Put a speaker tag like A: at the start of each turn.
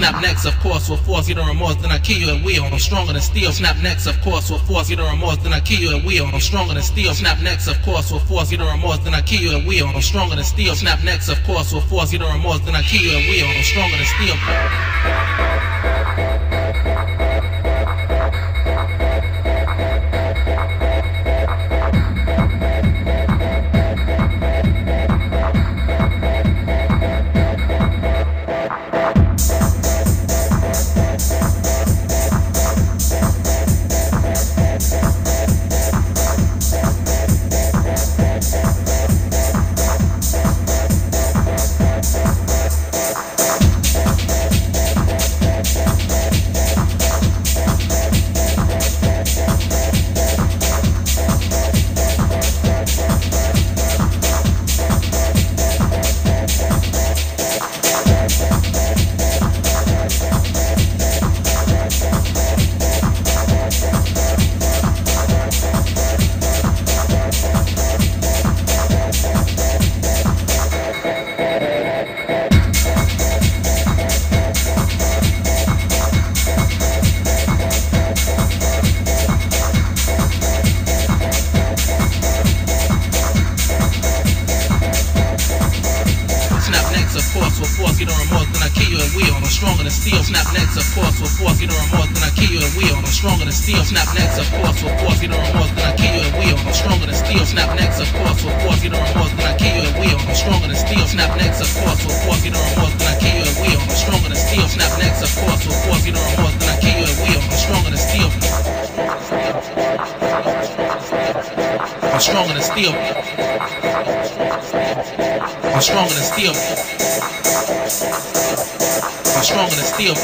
A: Snap necks, of course, with force, you don't remorse, then I kill you at will. I'm stronger than steel. Snap necks, of course, with force, you don't remorse, then I kill you at will. I'm stronger than steel. Snap necks, of course, with force, you don't remorse, then I kill you at will. I'm stronger than steel. Snap necks, of course, with force, you don't remorse, then I kill you at will. I'm stronger than steel. At will. I'm stronger than steel. Snap necks, of course, with force, you don't remorse, then I kill you at will. I'm stronger than steel. Snap necks, of course, with force, you don't remorse, then I kill you at will. I'm stronger than steel. Snap necks, of course, with force, you don't remorse, then I kill you at will. I'm stronger than steel. Snap necks, of course, with force, you don't remorse, then I kill you at will. I'm stronger than steel. Snap necks, of course, with force, you don't remorse, then I kill you at will. I'm stronger than steel. I'm stronger than steel. I'm stronger than steel. I'm stronger than steel.